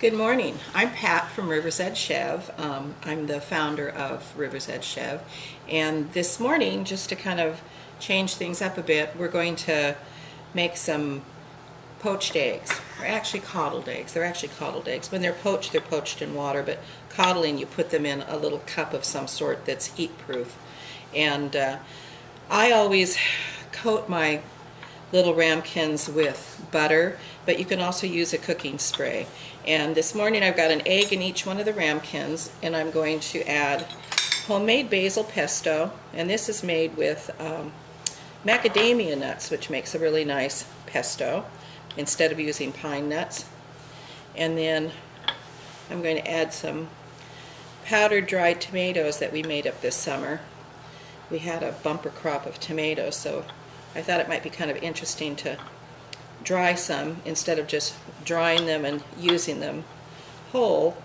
Good morning. I'm Pat from River's Edge Chevre. Um, I'm the founder of River's Edge Chevre. And this morning, just to kind of change things up a bit, we're going to make some poached eggs. Or actually coddled eggs. They're actually coddled eggs. When they're poached, they're poached in water, but coddling, you put them in a little cup of some sort that's heat proof. And uh, I always coat my little ramekins with butter, but you can also use a cooking spray. And this morning I've got an egg in each one of the ramekins, and I'm going to add homemade basil pesto, and this is made with um, macadamia nuts, which makes a really nice pesto, instead of using pine nuts. And then I'm going to add some powdered dried tomatoes that we made up this summer. We had a bumper crop of tomatoes, so I thought it might be kind of interesting to dry some instead of just drying them and using them whole.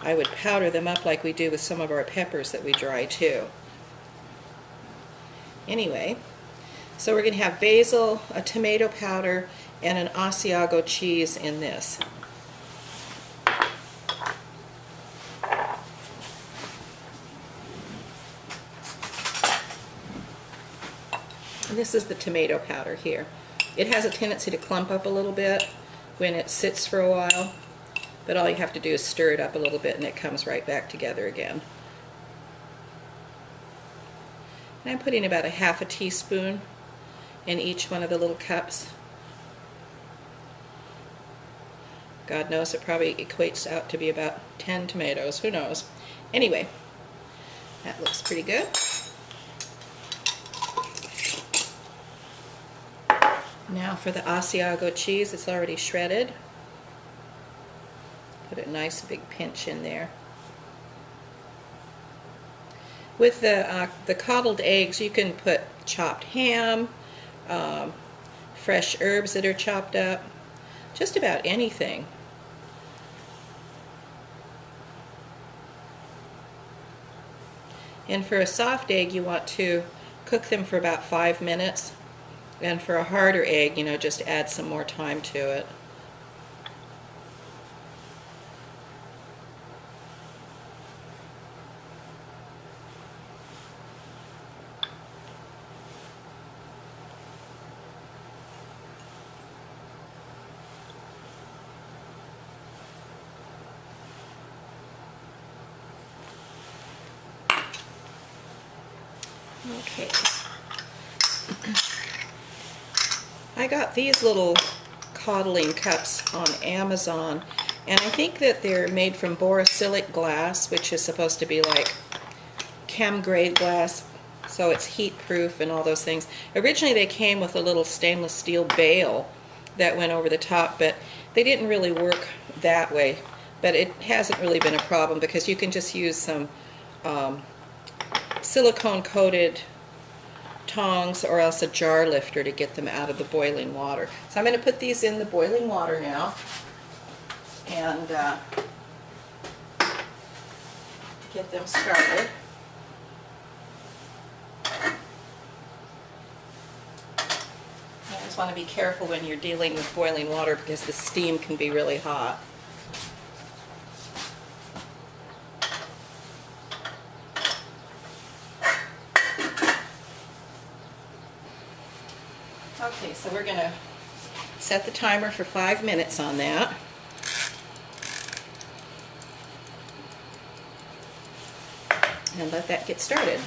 I would powder them up like we do with some of our peppers that we dry too. Anyway, so we're going to have basil, a tomato powder, and an Asiago cheese in this. And this is the tomato powder here. It has a tendency to clump up a little bit when it sits for a while, but all you have to do is stir it up a little bit and it comes right back together again. And I'm putting about a half a teaspoon in each one of the little cups. God knows it probably equates out to be about 10 tomatoes, who knows. Anyway, that looks pretty good. Now for the Asiago cheese, it's already shredded. Put a nice big pinch in there. With the, uh, the coddled eggs, you can put chopped ham, um, fresh herbs that are chopped up, just about anything. And for a soft egg, you want to cook them for about five minutes and for a harder egg, you know, just add some more time to it. Okay. I got these little coddling cups on Amazon and I think that they're made from borosilicate glass which is supposed to be like chem grade glass so it's heat proof and all those things. Originally they came with a little stainless steel bail that went over the top but they didn't really work that way but it hasn't really been a problem because you can just use some um, silicone coated tongs or else a jar lifter to get them out of the boiling water. So I'm going to put these in the boiling water now and uh, get them started. You always want to be careful when you're dealing with boiling water because the steam can be really hot. Okay, so we're going to set the timer for five minutes on that. And let that get started.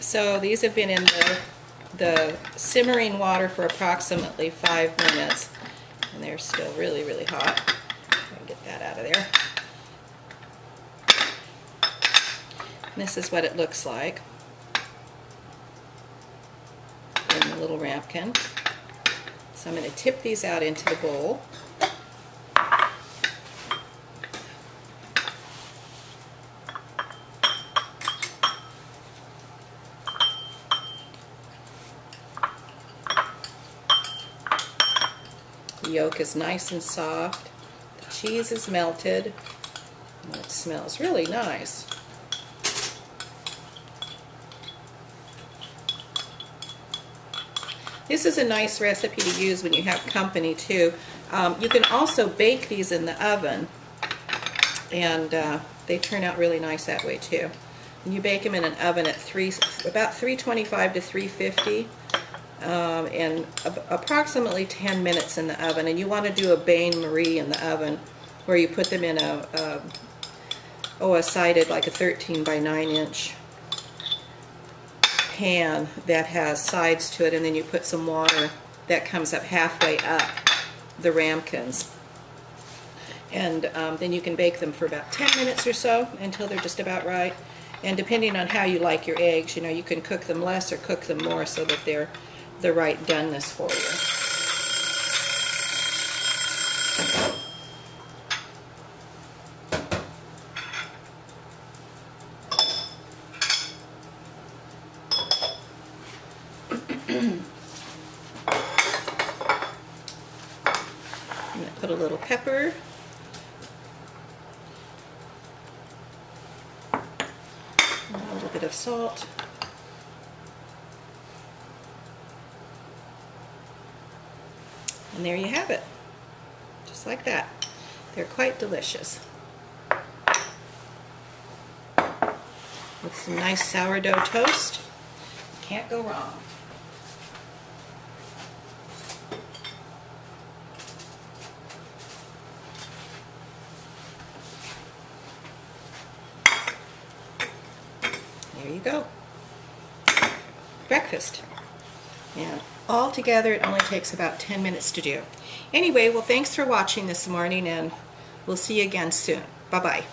So these have been in the, the simmering water for approximately five minutes. And they're still really, really hot. get that out of there. And this is what it looks like. Ramekin. So I'm going to tip these out into the bowl. The yolk is nice and soft. The cheese is melted. It smells really nice. This is a nice recipe to use when you have company too. Um, you can also bake these in the oven, and uh, they turn out really nice that way too. And you bake them in an oven at three, about 325 to 350, um, and approximately 10 minutes in the oven. And you want to do a bain marie in the oven, where you put them in a, a oh, a sided like a 13 by 9 inch pan that has sides to it, and then you put some water that comes up halfway up the ramekins. And um, then you can bake them for about 10 minutes or so until they're just about right. And depending on how you like your eggs, you know, you can cook them less or cook them more so that they're the right doneness for you. I'm going to put a little pepper. A little bit of salt. And there you have it. Just like that. They're quite delicious. With some nice sourdough toast. Can't go wrong. There you go. Breakfast. And all together it only takes about 10 minutes to do. Anyway, well thanks for watching this morning and we'll see you again soon. Bye-bye.